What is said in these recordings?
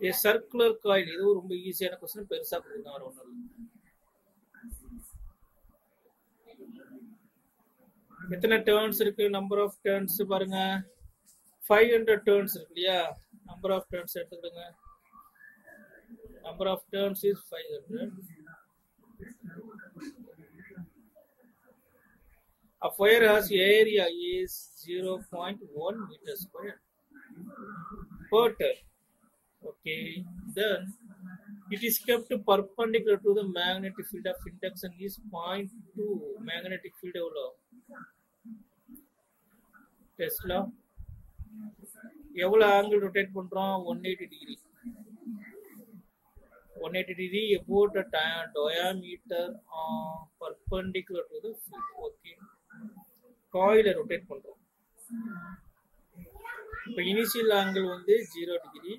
ஏ circular coil இதுவும் ரொம்ப ஈஸியான கொஸ்டின் பெருசா கொடுங்க வர ஒன்றும் எத்தனை டேர்ன்ஸ் இருக்கு? நம்பர் ஆஃப் டேர்ன்ஸ் பாருங்க. ஃபைவ் ஹண்ட்ரட் டேர்ன்ஸ் இருக்கு இல்லையா? Number of turns எடுத்துக்கிடுங்க. Number of turns is five hundred A fire has area is 0.1 meter square per turn. Okay, then it is kept perpendicular to the magnetic field of induction is 0.2 magnetic field எவ்வளோ tesla எவ்வளோ angle rotate பண்றோம் one eighty degree one eighty degree about a di- diameter uh, perpendicular to the field okay coil rotate பண்றோம் இப்போ initial angle வந்து zero degree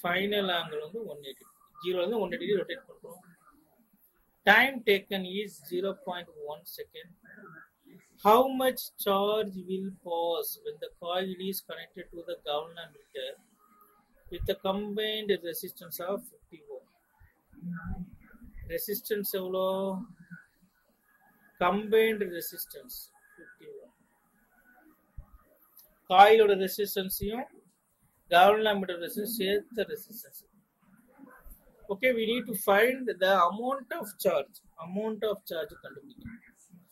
final angle வந்து one eighty ஜீரோல இருந்து one degree rotate பண்றோம் time taken is zero point one second how much charge will pass when the coil is connected to the galvanometer with the combined resistance of 50 ohm resistance எவ்வளோ combined resistance 50 ohm காயிலோட ரெசிஸ்டன்ஸையும் galvanometer resistance சேர்த்த resistance okay we need to find the amount of charge amount of charge கண்டுபிடிக்கணும்.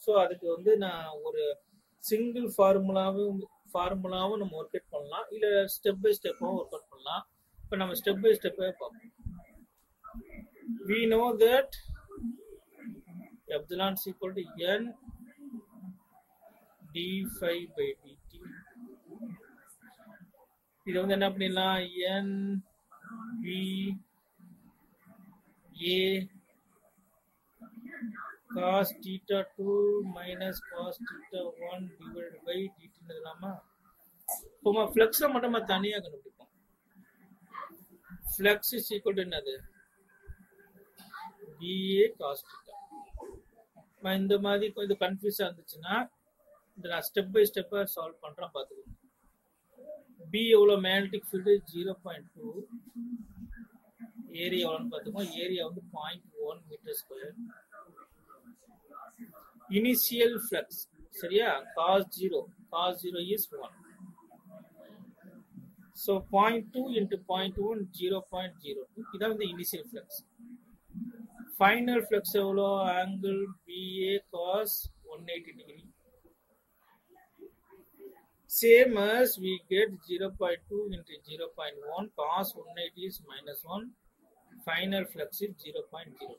So அதுக்கு வந்து நான் ஒரு single ஃபார்முலாவும் ஃபார்முலாவும் நம்ம ஒர்க் அவுட் பண்ணலாம். இல்லை ஸ்டெப் பை ஸ்டெப்பாகவும் ஒர்க் அவுட் பண்ணலாம். இப்போ நம்ம ஸ்டெப் பை ஸ்டெப்பே பார்ப்போம். We know that epsilon is equal to n d phi by இது வந்து என்ன பண்ணிடலாம்? N B A cos theta 2 minus cos theta 1 divided by dt எழுதலாமா? இப்போ ஃப்ளக்ஸை மட்டும் நம்ம தனியாக கண்டுபிடிப்போம். ஃப்ளக்ஸ் இஸ் ஈக்குவல் டு என்னது? பிஏ காஸ் டீட்டா இந்த மாதிரி கொஞ்சம் கன்ஃபியூஸாக இருந்துச்சுன்னா இதை நான் ஸ்டெப் பை ஸ்டெப்பாக சால்வ் பண்ணுறேன் பார்த்துக்கோங்க. பி எவ்வளோ magnetic field zero point two area எவ்வளோன்னு பார்த்துக்கோங்க ஏரியா வந்து point one metre square initial flux சரியா? Cos zero cos zero is one so point two into point one zero point zero two இதான் வந்து initial flux final flux எவ்வளோ angle BA cos one eighty degree same as we get 0.2 into 0.1 cos 180 is minus 1 final flux is 0.0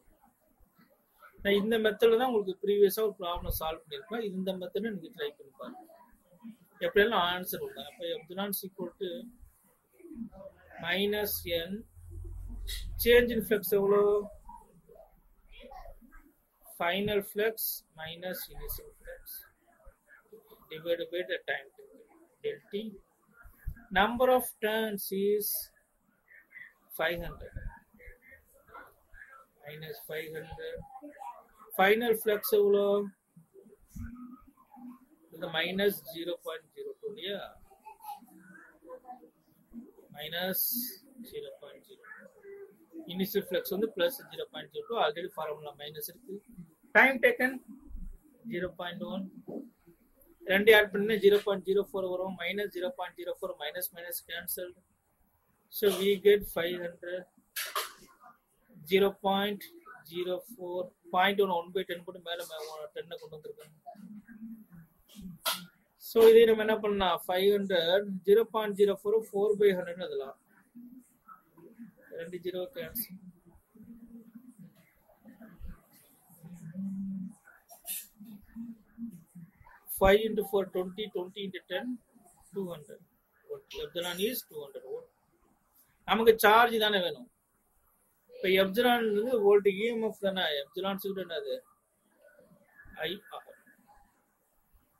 நான் இந்த மெத்தட்ல தான் உங்களுக்கு ப்ரீவியஸா ஒரு problem solve பண்ணியிருப்பேன் இந்த மெத்தட் நீங்க ட்ரை பண்ணி பாருங்க. எப்படியெல்லாம் ஆன்சர் உண்டு அப்போ epsilon equal to minus N change in flux எவ்வளோ final flux minus initial flux divided by the time taken. Del T. Number of turns is 500 minus 500. Final flux எவ்வளோ இது minus zero point zero two இல்லையா minus zero point zero initial flux வந்து plus zero point zero two already formula minus இருக்கு time taken zero point one ரெண்டு add பண்ணா zero point zero four வரும். Minus zero point zero four minus minus cancel so we get five hundred zero point zero four point one one by ten போட்டு மேலே டென்னை கொண்டு வந்திருக்காங்க. So இதே நம்ம என்ன பண்ணலாம்? Five hundred zero point zero four four by hundred அதெல்லாம் ரெண்டு zero cancel five into four twenty twenty into ten two hundred epsilon is two hundred நமக்கு சார்ஜ் தானே வேணும். இப்போ எப்ஜலான் வந்து வோல்ட் இஎம்எஃப் தானே. எப்ஜலான் சொல்லிட்டு என்னது? ஐ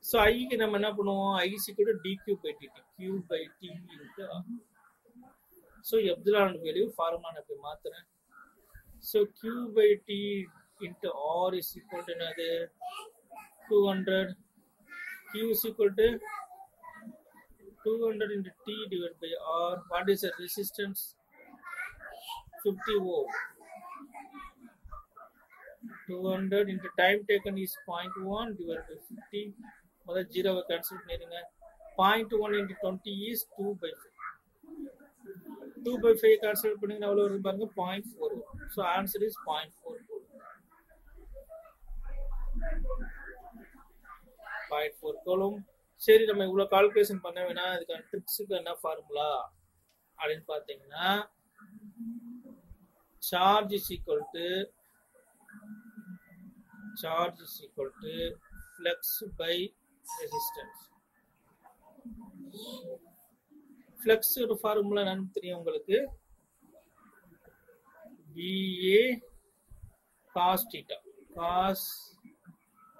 ஸோ ஐக்கு நம்ம என்ன பண்ணுவோம்? ஐசி கூட D Q by DT Q by T into so epsilon value formula நான் போய் மாத்துறேன். So Q by T into R is equal என்னது? Two hundred Q is equal to 200 into T divided by R. What is the resistance? 50 ohm. 200 into time taken is 0.1 divided by 50. முதல்ல ஜீரோவை cancel பண்ணிடுங்க point one into twenty is two by five two by five cancel பண்ணிங்கன்னா எவ்வளோ வருது பாருங்க point four வரும் so answer is point four four point four coulomb சரி நம்ம இவ்வளோ கால்குலேஷன் பண்ண வேணாம் அதுக்கான ட்ரிக்ஸுக்கு என்ன ஃபார்முலா அப்படின்னு பார்த்தீங்கன்னா charge is equal to charge is equal to flux by resistance flux ஒரு ஃபார்முலா என்னன்னு தெரியும் உங்களுக்கு? BA cos theta.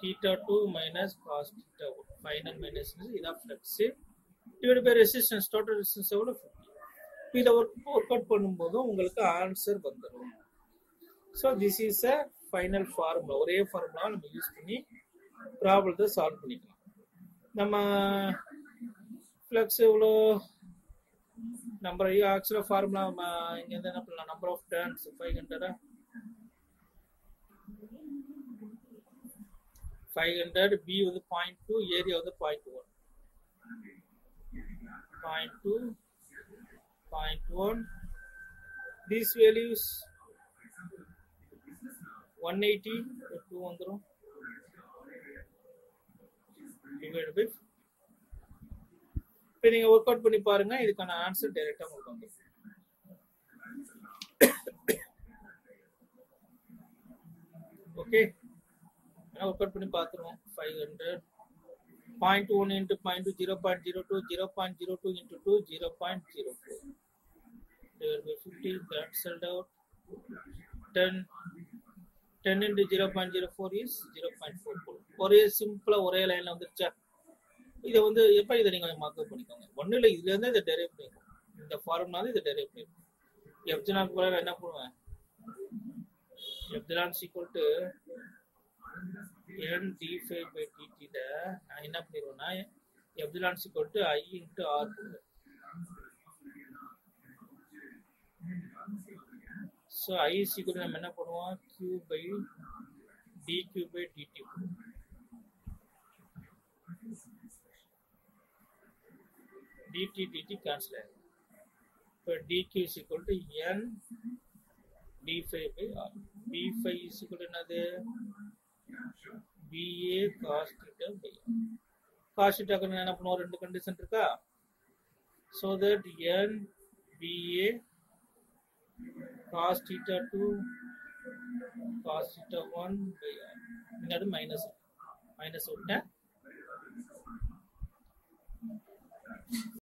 Theta 2 minus cos theta 1 final minus இதான் flux divide by resistance total resistance எவ்வளோ ஃபிஃப்டி இதை ஒர்க் ஒர்க் அவுட் பண்ணும்போது உங்களுக்கு answer வந்துடும் so this is a final formula ஒரே ஃபார்முலா நம்ம யூஸ் பண்ணி ப்ராப்ளத்தை சால்வ் பண்ணிக்கலாம். நம்ம ஃப்ளக்ஸ் எவ்வளோ? நம்பர் ஆக்சுவலாக ஃபார்முலா நம்ம இங்கேருந்து என்ன பண்ணலாம்? நம்பர் ஆஃப் டேன்ஸ் ஃபைவ் ஹண்ட்ரடா ஃபைவ் ஹண்ட்ரட் பி வந்து பாயிண்ட் டூ ஏரியா வந்து point one point two point one these values one eighty two வந்துடும் டிவைட் பை இப்போ நீங்கள் ஒர்க் அவுட் பண்ணி பாருங்க இதுக்கான ஆன்சர் டைரெக்டாக உங்களுக்கு வந்துடும் ஓகே ஒர்க் அவுட் பண்ணி பார்த்துருவோம் five hundred point one into point two zero point zero two zero point zero two into two zero point zero four divided by 50 cancelled out. 10 10 into 0.04 is 0.44 ஒரே சிம்பிளா ஒரே லைன்ல வந்துருச்சா? இதை வந்து எப்ப இதை நீங்க மார்க் பண்ணிக்கோங்க. ஒண்ணு இல்லை இதுல இருந்து இதை டெரைவ் பண்ணிக்கோங்க. இந்த ஃபார்முலா இதை டெரைவ் பண்ணிக்கோங்க. எப்சிலான் கூட என்ன பண்ணுவேன் epsilon equal to n d5 by dt ல நான் என்ன பண்ணிடுவேன்னா epsilon equal to i into R போடுவேன். ஸோ ஐ சீக்கிரம் நம்ம என்ன பண்ணுவோம்? Q by T Q by DT DT DT cancel ஆகும் இப்போ DQ is equal to N D five by R D five is equal என்னது? BA cos theta by cos டீட்டாக்கு என்ன பண்ணுவோம்? ரெண்டு கண்டிஷன் இருக்கா? So that N BA cos theta 2 cos theta 1 by r. இங்க அது minus minus விட்டேன்